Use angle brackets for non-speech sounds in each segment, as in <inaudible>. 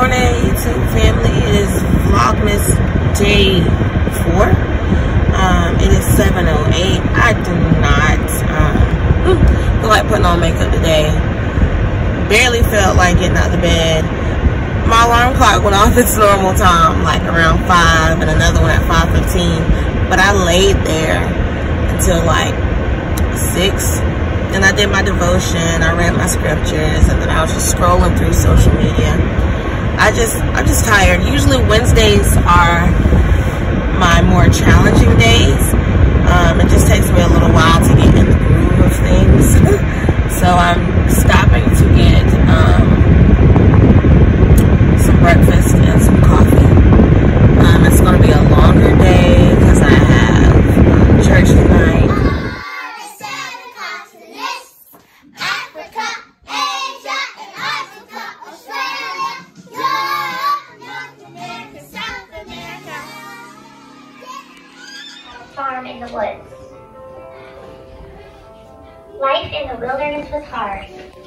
morning, YouTube family. It is Vlogmas day four. Um, it is 7.08. I do not um, like putting on makeup today. Barely felt like getting out of bed. My alarm clock went off its normal time, like around 5, and another one at 5.15. But I laid there until like 6 and I did my devotion, I read my scriptures, and then I was just scrolling through social media. I just, I'm just tired. Usually Wednesdays are my more challenging days. Um, it just takes me a little while to get in the groove of things. <laughs> so I'm stopping to get um, some breakfast and the woods. Life in the wilderness was hard.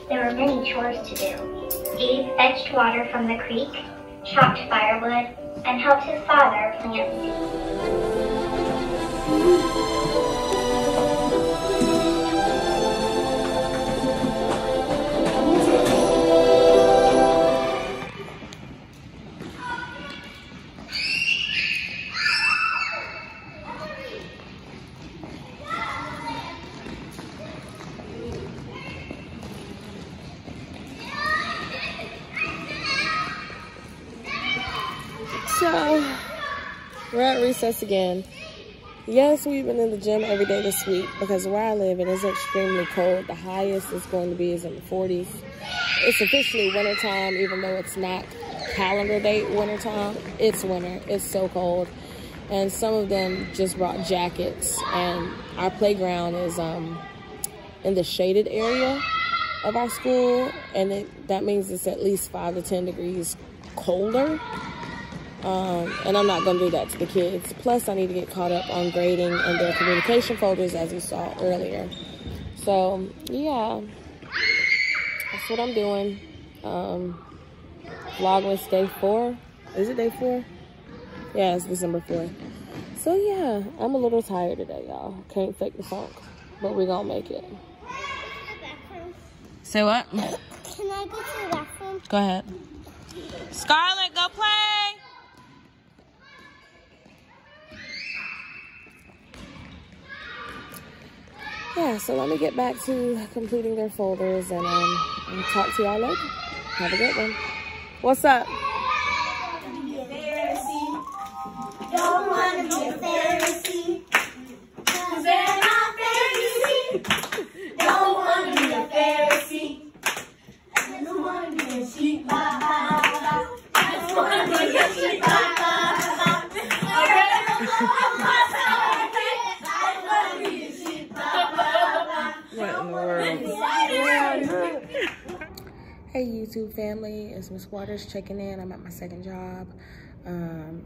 There were many chores to do. Abe fetched water from the creek, chopped firewood, and helped his father plant seeds. So, we're at recess again. Yes, we've been in the gym every day this week because where I live, it is extremely cold. The highest it's going to be is in the 40s. It's officially wintertime, even though it's not calendar date wintertime. It's winter. It's so cold. And some of them just brought jackets. And our playground is um, in the shaded area of our school. And it, that means it's at least 5 to 10 degrees colder. Um, and I'm not going to do that to the kids. Plus, I need to get caught up on grading and their communication folders, as you saw earlier. So, yeah, that's what I'm doing. Um, Vlogmas day four. Is it day four? Yeah, it's December 4th. So, yeah, I'm a little tired today, y'all. Can't fake the funk, but we're going to make it. Say what? Can I go to the bathroom? Go ahead. Scarlett, go play. Yeah, so let me get back to completing their folders and um talk to y'all later. Have a good one. What's up? It's Miss Waters checking in. I'm at my second job. Um,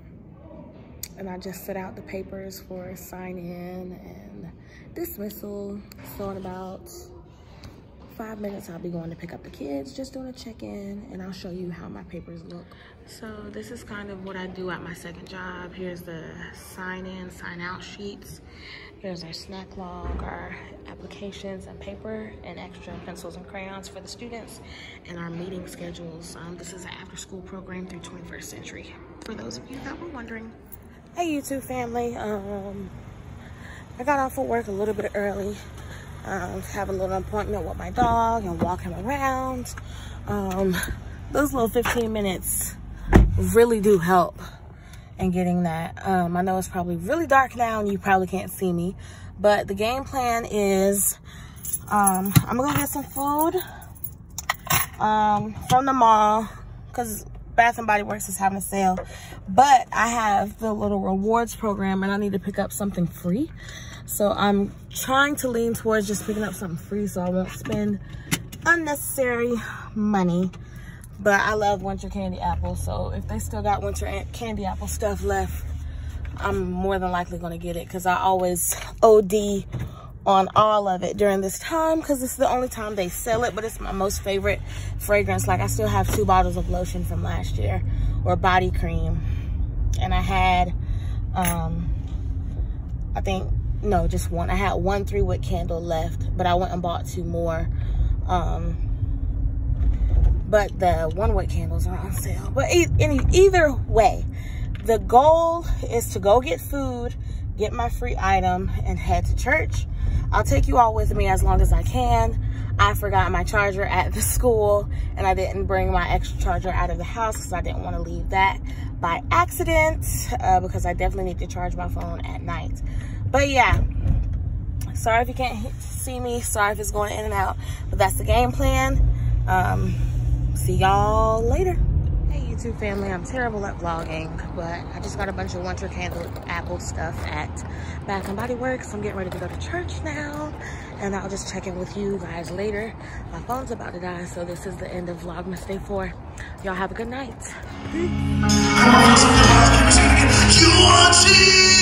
and I just set out the papers for sign in and dismissal. So in about five minutes, I'll be going to pick up the kids, just doing a check-in, and I'll show you how my papers look. So this is kind of what I do at my second job. Here's the sign in, sign out sheets. Here's our snack log, our applications and paper, and extra pencils and crayons for the students, and our meeting schedules. Um, this is an after-school program through 21st Century, for those of you that were wondering. Hey YouTube family, um, I got off of work a little bit early. Um, have a little appointment with my dog and walk him around. Um, those little 15 minutes really do help in getting that. Um, I know it's probably really dark now and you probably can't see me, but the game plan is um, I'm gonna get some food um, from the mall because Bath and Body Works is having a sale. But I have the little rewards program and I need to pick up something free. So I'm trying to lean towards just picking up something free so I won't spend unnecessary money. But I love winter candy apples. So if they still got winter candy apple stuff left, I'm more than likely gonna get it because I always OD on all of it during this time because it's the only time they sell it, but it's my most favorite fragrance. Like I still have two bottles of lotion from last year or body cream. And I had, um, I think, no, just one. I had one three wick candle left, but I went and bought two more. Um, but the one wick candles are on sale. But e any, either way, the goal is to go get food, get my free item, and head to church. I'll take you all with me as long as I can. I forgot my charger at the <laughs> school and I didn't bring my extra charger out of the house because I didn't want to leave that by accident uh, because I definitely need to charge my phone at night. But yeah, sorry if you can't see me. Sorry if it's going in and out, but that's the game plan. Um, see y'all later. Hey YouTube family, I'm terrible at vlogging, but I just got a bunch of winter candy apple stuff at Bath and Body Works. I'm getting ready to go to church now, and I'll just check in with you guys later. My phone's about to die, so this is the end of Vlogmas Day 4. Y'all have a good night. Peace.